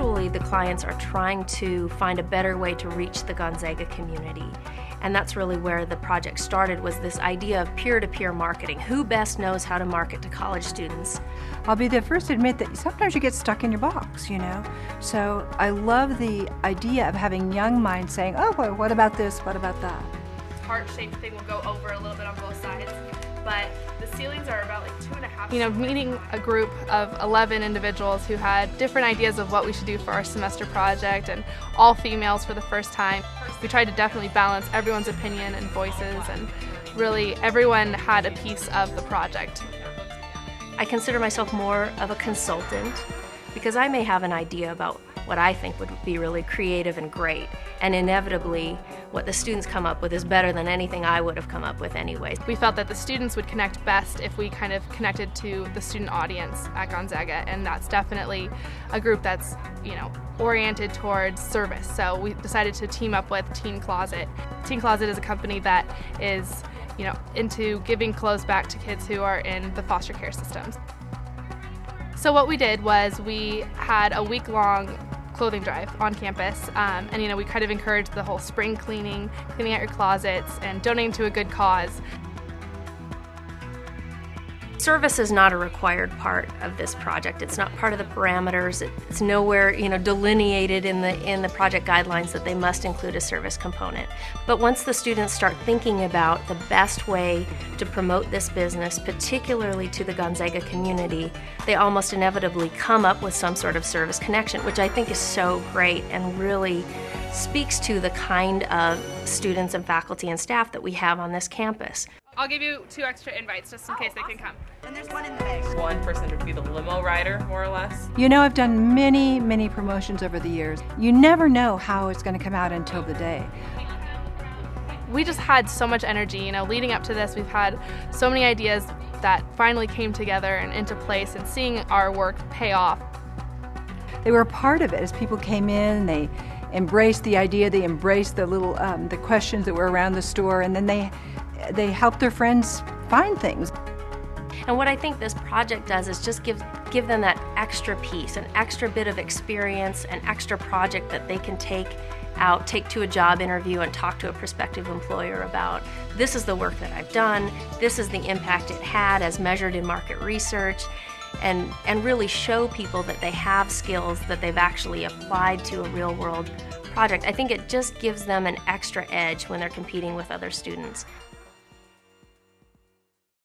really the clients are trying to find a better way to reach the Gonzaga community. And that's really where the project started was this idea of peer-to-peer marketing. Who best knows how to market to college students? I'll be the first to admit that sometimes you get stuck in your box, you know. So I love the idea of having young minds saying, "Oh, well, what about this? What about that?" Heart-shaped thing will go over a little bit on both sides, but the ceilings are about like two and a half. You know, meeting a group of 11 individuals who had different ideas of what we should do for our semester project and all females for the first time. We tried to definitely balance everyone's opinion and voices and really everyone had a piece of the project. I consider myself more of a consultant because I may have an idea about what I think would be really creative and great. And inevitably, what the students come up with is better than anything I would have come up with anyway. We felt that the students would connect best if we kind of connected to the student audience at Gonzaga, and that's definitely a group that's, you know, oriented towards service. So we decided to team up with Teen Closet. Teen Closet is a company that is, you know, into giving clothes back to kids who are in the foster care systems. So what we did was we had a week-long clothing drive on campus, um, and you know we kind of encourage the whole spring cleaning, cleaning out your closets, and donating to a good cause. Service is not a required part of this project. It's not part of the parameters. It's nowhere, you know, delineated in the in the project guidelines that they must include a service component. But once the students start thinking about the best way to promote this business, particularly to the Gonzaga community, they almost inevitably come up with some sort of service connection, which I think is so great and really speaks to the kind of students and faculty and staff that we have on this campus. I'll give you two extra invites just in case they can come. And there's one in the bag. One person would be the limo rider, more or less. You know, I've done many, many promotions over the years. You never know how it's going to come out until the day. We just had so much energy, you know, leading up to this, we've had so many ideas that finally came together and into place and seeing our work pay off. They were a part of it as people came in, they embraced the idea, they embraced the little um, the questions that were around the store, and then they they help their friends find things. And what I think this project does is just give give them that extra piece, an extra bit of experience, an extra project that they can take out, take to a job interview and talk to a prospective employer about this is the work that I've done, this is the impact it had as measured in market research, and, and really show people that they have skills that they've actually applied to a real world project. I think it just gives them an extra edge when they're competing with other students.